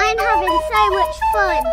I'm having so much fun.